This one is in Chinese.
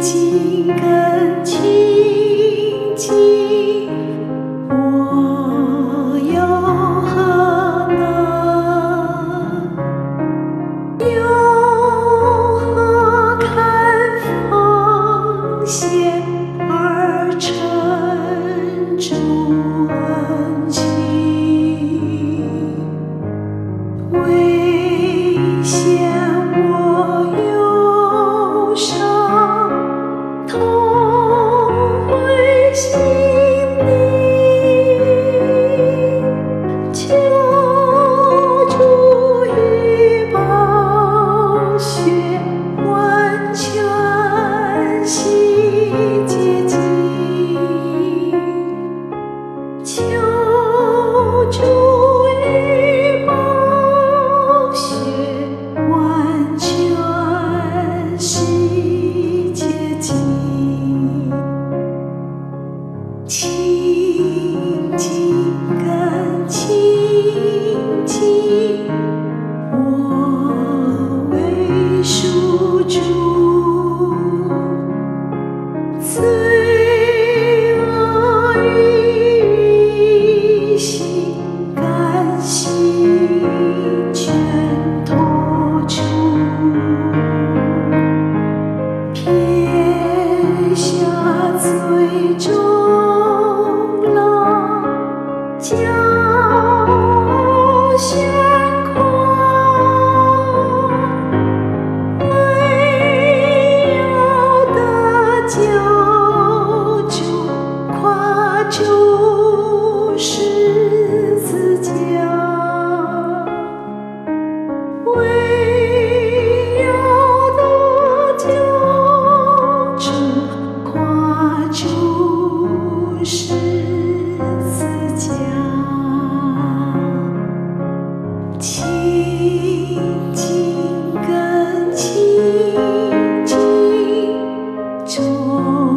青根清净，我又何能？又何堪奉献？就终